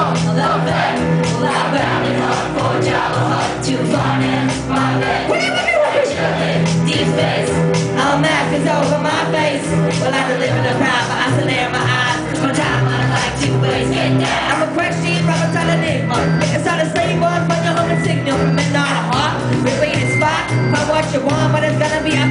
wrong, love that, love that, hard for dollar, hard to finance my bed. What are you doing? These face, a mask over my face. Well, I live in a but I still in my eyes. My time, I like to waste. Get down. I'm a crack from a ton of. It's not a slave on, but you're signal. From a heart, we wait spot. If what you want, but it's gonna be a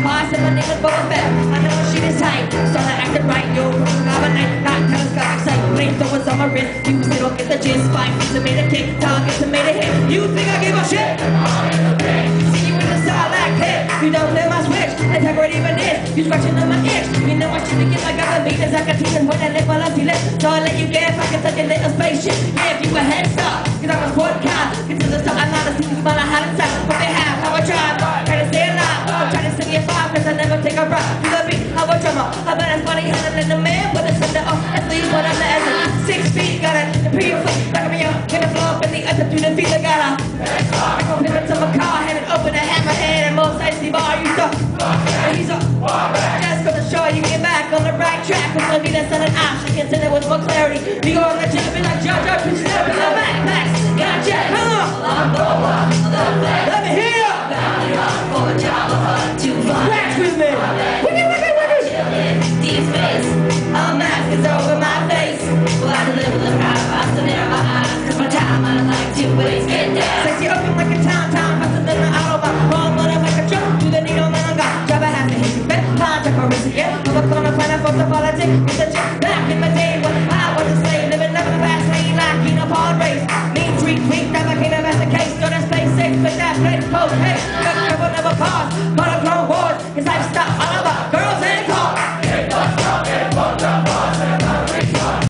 You still don't get the gist. Fine, to made a kick, target to made a hit. You think I give a shit? See you in the side like hit. You don't play my switch, integrity even is. You scratching on my itch. You know I should get like other beaters. I can teach them when I live while I feel it. So I'll let you get if I can touch a little spaceship. Yeah, if you it. The pre-flip, back me up. Gonna in the other through the feet, I got a. I go pivot to my car, hand it open, a hammerhead, and most icy bar. You stuck. He's up. Just the show, you get back on the right track. Cause maybe that's not an option. Consider with more clarity. Go on the miss you. I'm a corner when the politics with back in the day when I was a slave, living up the fast lane like in a race. Mean street, weak, that I can't a case, don't space, safe, but that red coat, hey.